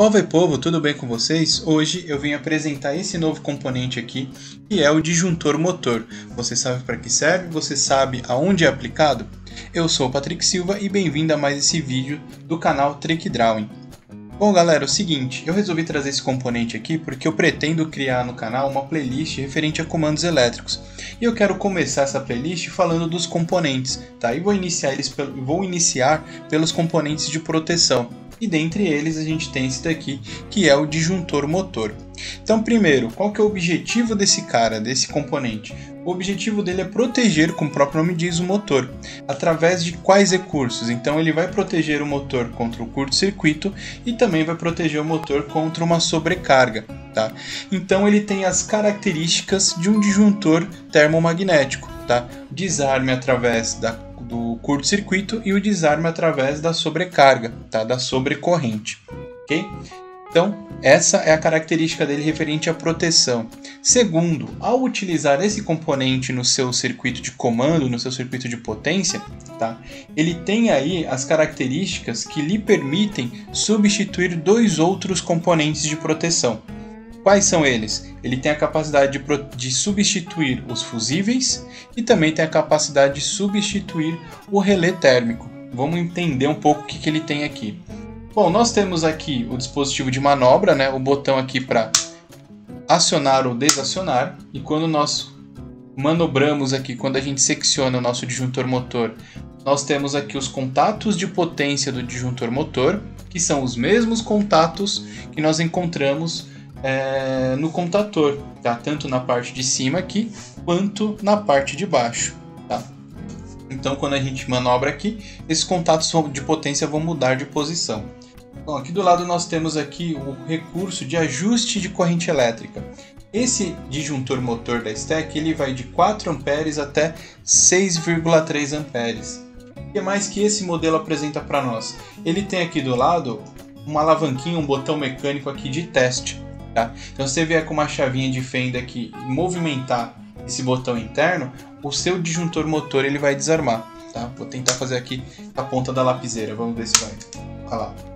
Povo e povo, tudo bem com vocês? Hoje eu vim apresentar esse novo componente aqui, que é o disjuntor motor. Você sabe para que serve? Você sabe aonde é aplicado? Eu sou o Patrick Silva e bem-vindo a mais esse vídeo do canal Trick Drawing. Bom galera, é o seguinte, eu resolvi trazer esse componente aqui porque eu pretendo criar no canal uma playlist referente a comandos elétricos. E eu quero começar essa playlist falando dos componentes, tá? E vou iniciar, eles, vou iniciar pelos componentes de proteção e dentre eles a gente tem esse daqui, que é o disjuntor motor. Então, primeiro, qual que é o objetivo desse cara, desse componente? O objetivo dele é proteger, como o próprio nome diz, o motor. Através de quais recursos? Então ele vai proteger o motor contra o curto-circuito e também vai proteger o motor contra uma sobrecarga. Tá? Então ele tem as características de um disjuntor termomagnético. Tá? Desarme através da do curto-circuito e o desarme através da sobrecarga, tá? da sobrecorrente. ok? Então, essa é a característica dele referente à proteção. Segundo, ao utilizar esse componente no seu circuito de comando, no seu circuito de potência, tá? ele tem aí as características que lhe permitem substituir dois outros componentes de proteção. Quais são eles? Ele tem a capacidade de, de, substituir os fusíveis e também tem a capacidade de substituir o relé térmico. Vamos entender um pouco o que, que ele tem aqui. Bom, nós temos aqui o dispositivo de manobra, né? o botão aqui para acionar ou desacionar. E quando nós manobramos aqui, quando a gente secciona o nosso disjuntor motor, nós temos aqui os contatos de potência do disjuntor motor, que são os mesmos contatos que nós encontramos é, no contator, tá? tanto na parte de cima aqui quanto na parte de baixo. Tá? Então, quando a gente manobra aqui, esses contatos de potência vão mudar de posição. Bom, aqui do lado nós temos aqui o recurso de ajuste de corrente elétrica. Esse disjuntor motor da Stack ele vai de 4 amperes até 6,3 amperes. O que mais que esse modelo apresenta para nós? Ele tem aqui do lado uma alavanquinha, um botão mecânico aqui de teste. Tá? Então, se você vier com uma chavinha de fenda aqui e movimentar esse botão interno, o seu disjuntor motor ele vai desarmar. Tá? Vou tentar fazer aqui a ponta da lapiseira, vamos ver se vai. Olha lá.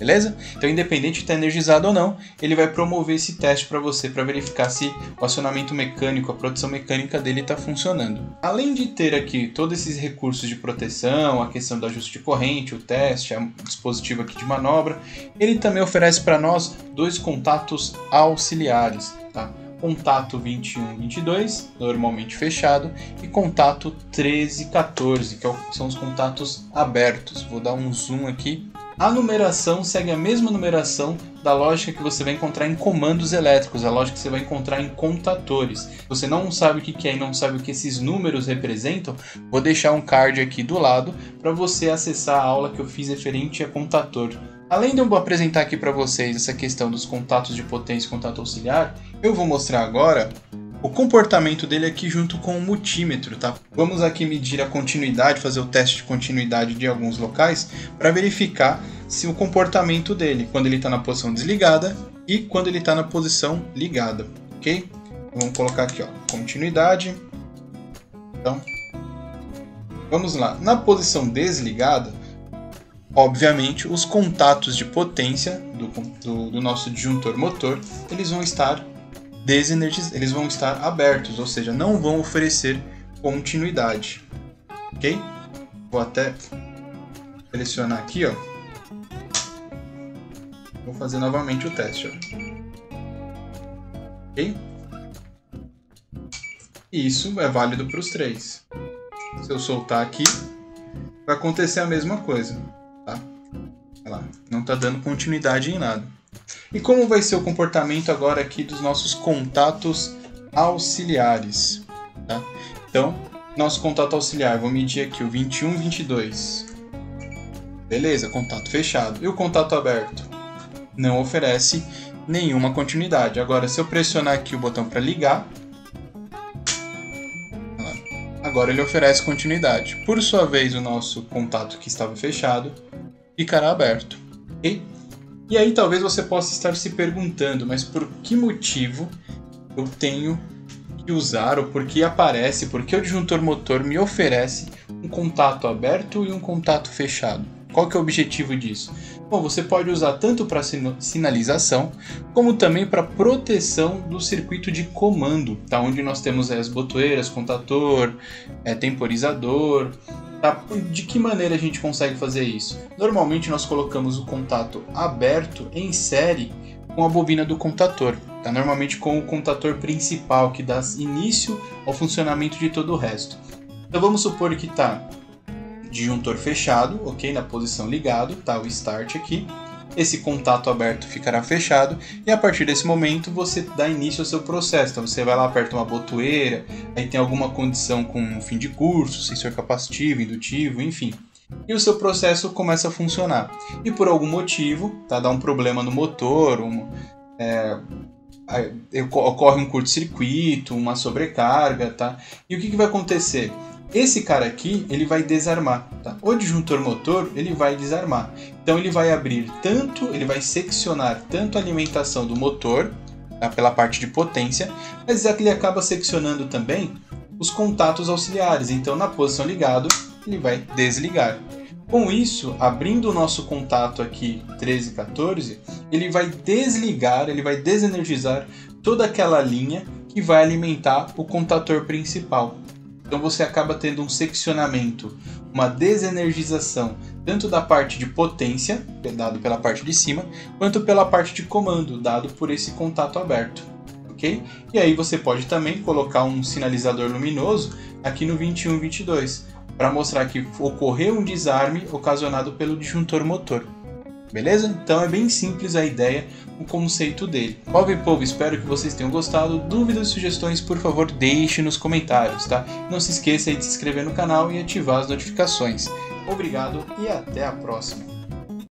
Beleza? Então, independente de estar energizado ou não, ele vai promover esse teste para você para verificar se o acionamento mecânico, a proteção mecânica dele está funcionando. Além de ter aqui todos esses recursos de proteção, a questão do ajuste de corrente, o teste, o dispositivo aqui de manobra, ele também oferece para nós dois contatos auxiliares. Tá? contato 21 22, normalmente fechado, e contato 13 14, que é são os contatos abertos. Vou dar um zoom aqui a numeração segue a mesma numeração da lógica que você vai encontrar em comandos elétricos, a lógica que você vai encontrar em contatores. Você não sabe o que é e não sabe o que esses números representam, vou deixar um card aqui do lado para você acessar a aula que eu fiz referente a contator. Além de eu apresentar aqui para vocês essa questão dos contatos de potência e contato auxiliar, eu vou mostrar agora o comportamento dele aqui junto com o multímetro, tá? Vamos aqui medir a continuidade, fazer o teste de continuidade de alguns locais para verificar se o comportamento dele quando ele está na posição desligada e quando ele está na posição ligada, ok? Vamos colocar aqui, ó, continuidade. Então, vamos lá. Na posição desligada, obviamente, os contatos de potência do, do, do nosso disjuntor motor, eles vão estar desenergizados, eles vão estar abertos, ou seja, não vão oferecer continuidade. Ok? Vou até selecionar aqui, ó. Vou fazer novamente o teste, ó. Ok? Isso é válido para os três. Se eu soltar aqui, vai acontecer a mesma coisa, tá? Olha lá, não está dando continuidade em nada. E como vai ser o comportamento agora aqui dos nossos contatos auxiliares? Tá? Então, nosso contato auxiliar, vou medir aqui o 21, 22. Beleza, contato fechado. E o contato aberto? Não oferece nenhuma continuidade. Agora, se eu pressionar aqui o botão para ligar, agora ele oferece continuidade. Por sua vez, o nosso contato que estava fechado ficará aberto. E aí talvez você possa estar se perguntando, mas por que motivo eu tenho que usar, ou por que aparece, por que o disjuntor motor me oferece um contato aberto e um contato fechado? Qual que é o objetivo disso? Bom, você pode usar tanto para sinalização, como também para proteção do circuito de comando, tá? onde nós temos as botoeiras, contator, é, temporizador. Tá? De que maneira a gente consegue fazer isso? Normalmente nós colocamos o contato aberto em série com a bobina do contator, tá? normalmente com o contator principal que dá início ao funcionamento de todo o resto. Então vamos supor que está disjuntor fechado, ok? Na posição ligado, tá o start aqui. Esse contato aberto ficará fechado e a partir desse momento você dá início ao seu processo. Então você vai lá, aperta uma botoeira, aí tem alguma condição com fim de curso, sensor capacitivo, indutivo, enfim. E o seu processo começa a funcionar. E por algum motivo, tá, dá um problema no motor, um, é, ocorre um curto-circuito, uma sobrecarga, tá? E o que, que vai acontecer? Esse cara aqui, ele vai desarmar, tá? O disjuntor motor, ele vai desarmar. Então ele vai abrir tanto, ele vai seccionar tanto a alimentação do motor, tá? pela parte de potência, mas ele acaba seccionando também os contatos auxiliares. Então na posição ligado, ele vai desligar. Com isso, abrindo o nosso contato aqui 13 14, ele vai desligar, ele vai desenergizar toda aquela linha que vai alimentar o contator principal. Então você acaba tendo um seccionamento, uma desenergização, tanto da parte de potência, dado pela parte de cima, quanto pela parte de comando, dado por esse contato aberto. ok? E aí você pode também colocar um sinalizador luminoso aqui no 2122, para mostrar que ocorreu um desarme ocasionado pelo disjuntor motor. Beleza? Então é bem simples a ideia, o conceito dele. Povo e povo, espero que vocês tenham gostado. Dúvidas e sugestões, por favor, deixe nos comentários, tá? Não se esqueça de se inscrever no canal e ativar as notificações. Obrigado e até a próxima.